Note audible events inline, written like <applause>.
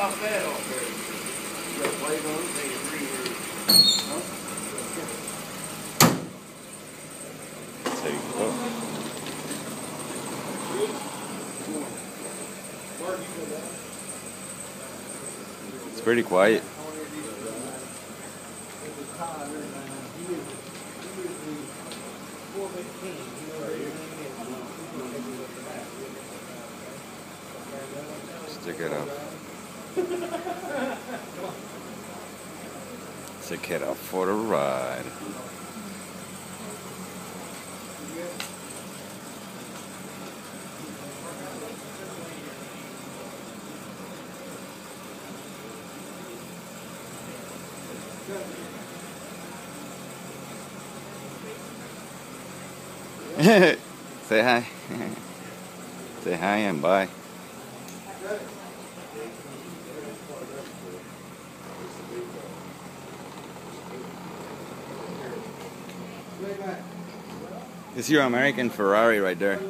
pop that off there. You got a plate on it, take three you. It's pretty quiet. Stick it up. Stick it up for the ride. <laughs> Say hi. <laughs> Say hi and bye. It's your American Ferrari right there.